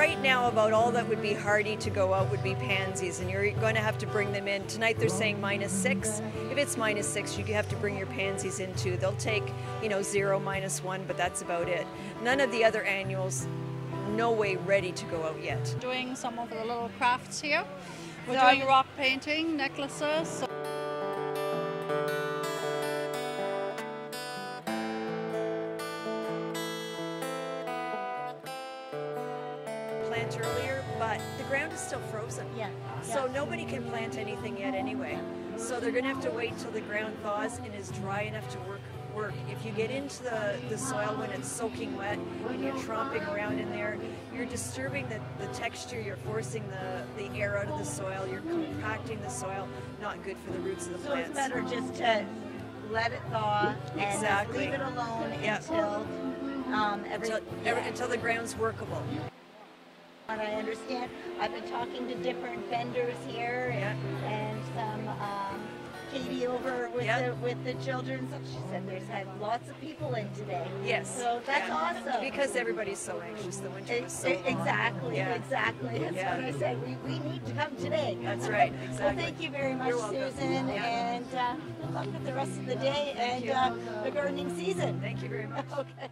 right now, about all that would be hardy to go out would be pansies, and you're going to have to bring them in. Tonight they're saying minus six. If it's minus six, you have to bring your pansies in too. They'll take, you know, zero, minus one, but that's about it. None of the other annuals, no way ready to go out yet. Doing some of the little crafts here. We're So doing rock painting, necklaces. Plant earlier, but the ground is still frozen. Yeah. So nobody can plant anything yet anyway. So they're going to have to wait till the ground thaws and is dry enough to work. Work. If you get into the, the soil when it's soaking wet and you're tromping around in there, you're disturbing the, the texture, you're forcing the, the air out of the soil, you're compacting the soil, not good for the roots of the So it's plants. better just to let it thaw and Exactly. leave it alone Yeah. until um, every, until, every- until the ground's workable. I understand, I've been talking to different vendors here Yeah. and some um, Katie over with the with the children. She said there's had lots of people in today. Yes. So that's Yeah. awesome. Because everybody's so anxious. The winter was so long. exactly, Yeah. exactly. That's Yeah. what I said. We, we need to come today. That's right, Well, thank you very much, Susan, and uh, good luck with the rest of the day and uh, the gardening season. Thank you very much. Okay.